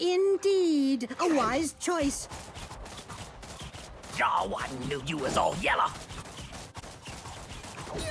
Indeed, a wise choice. Oh, I knew you was all yellow. Play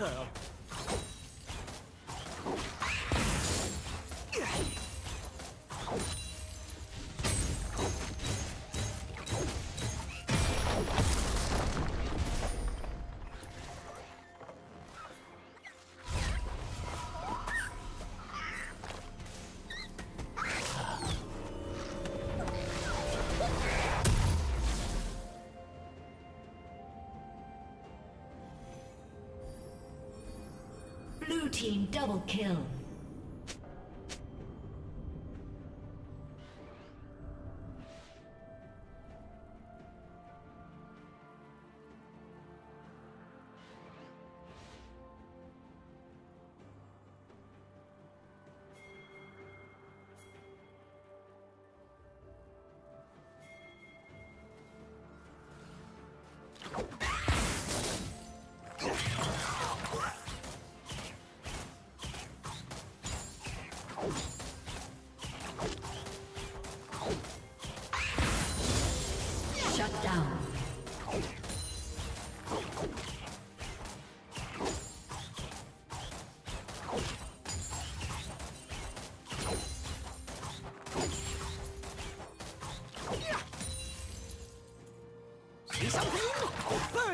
Good double kill.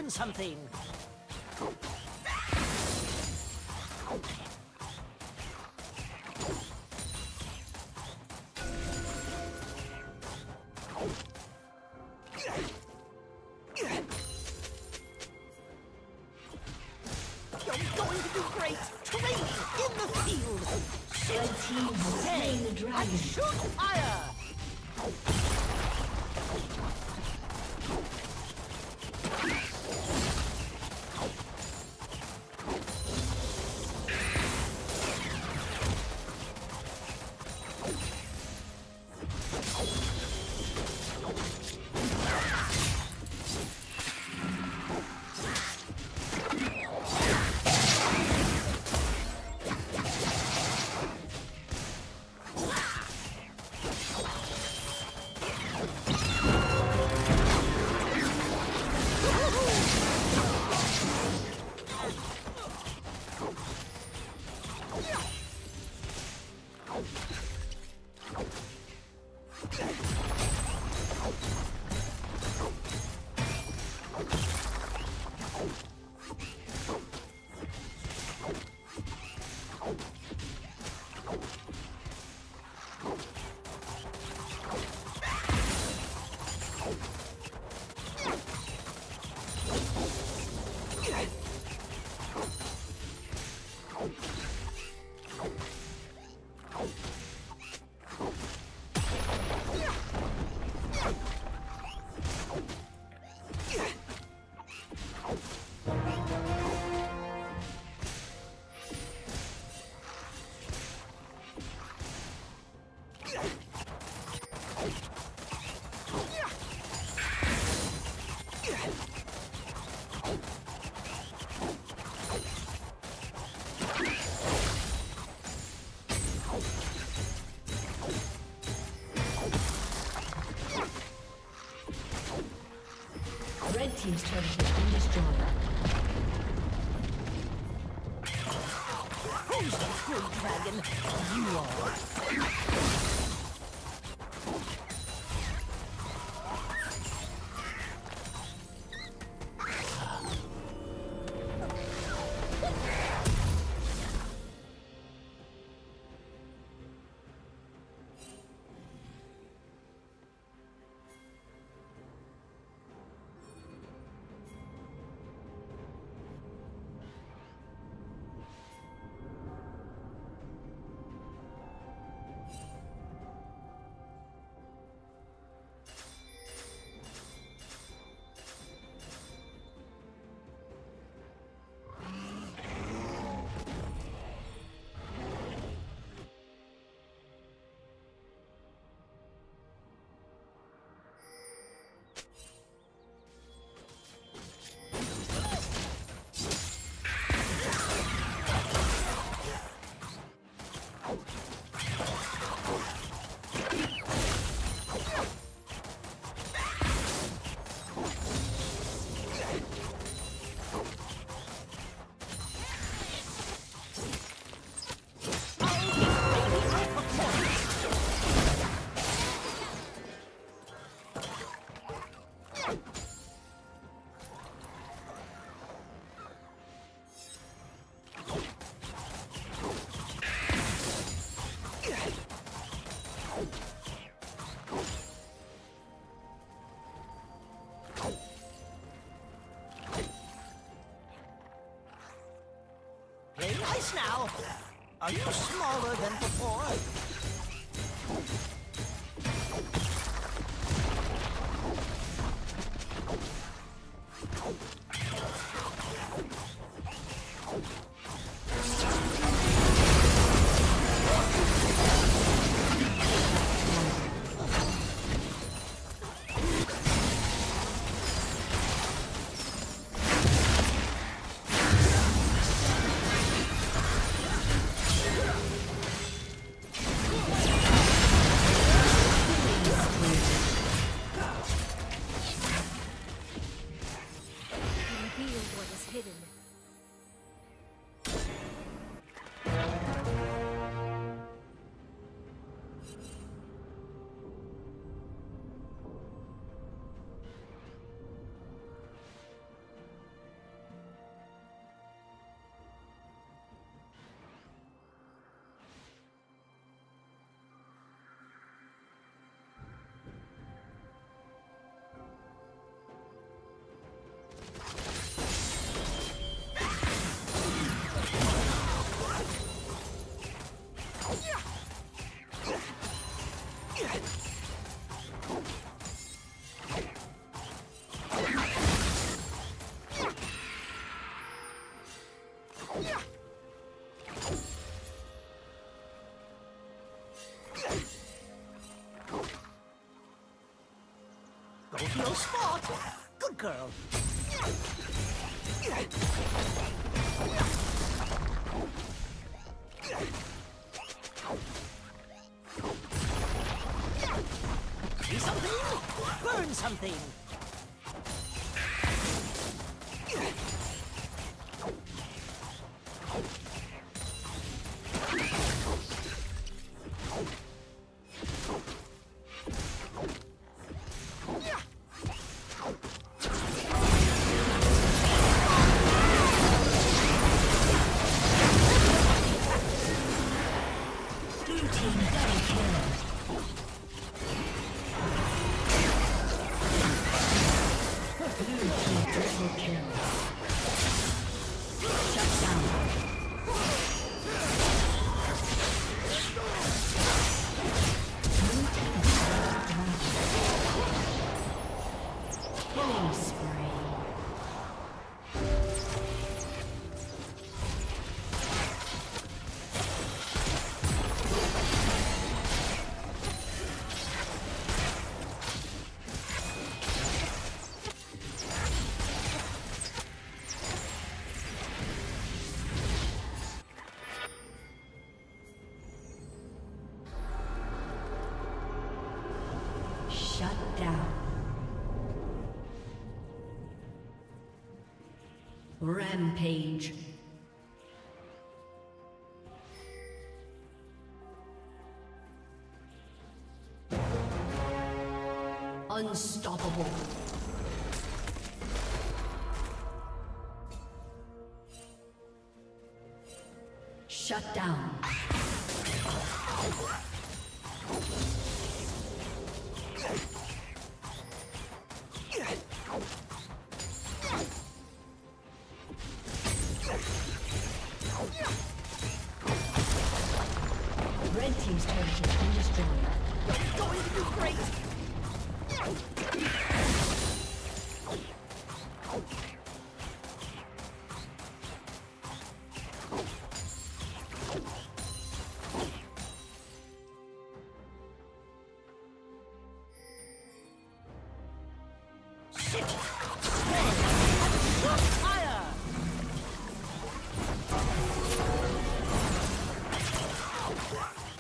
done something. Training in the field! Shell team slain the dragon. And shoot fire! Dragon? You are. Now. Are you smaller than before? no spot. Good girl. Do something! Burn something! Yeah. Rampage. Unstoppable. Shut down.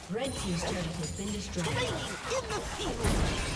Red Team's turret has been destroyed. Training in the field!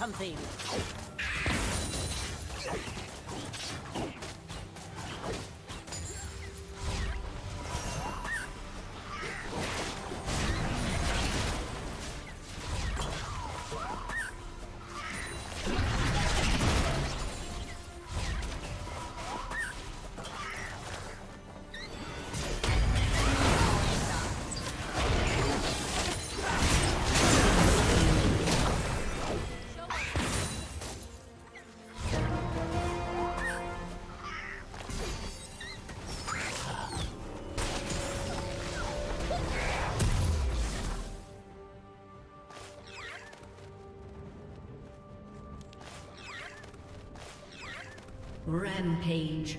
Something. Rampage.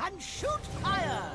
and shoot fire!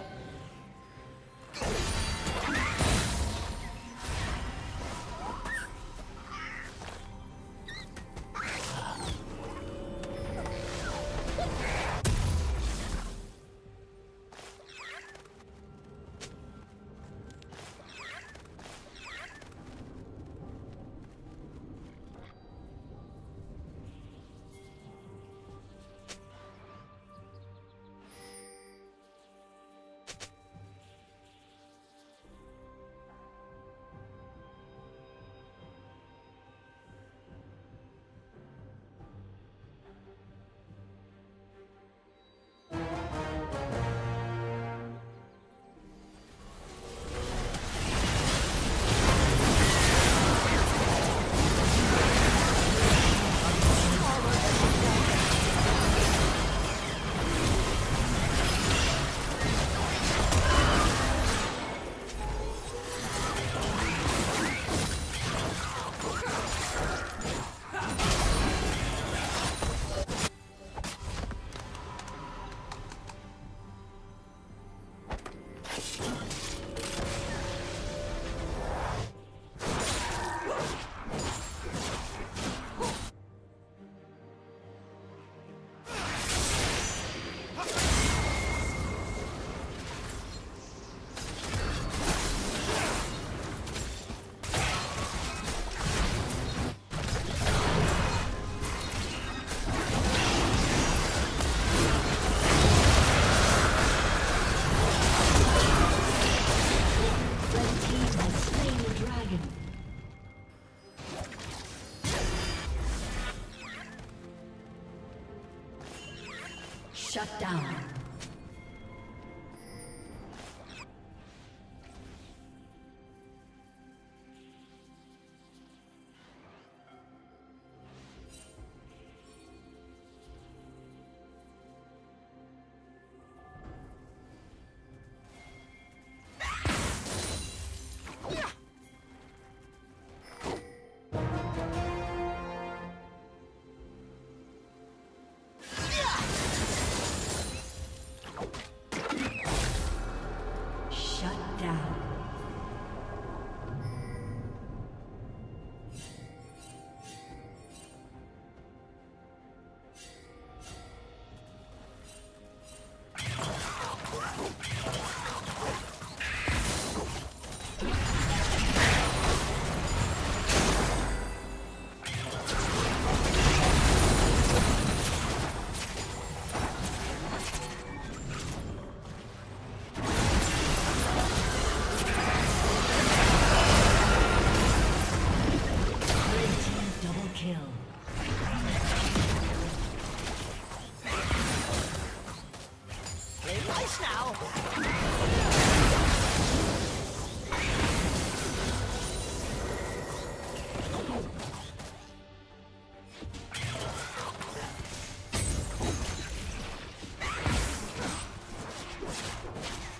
Down. Let's go.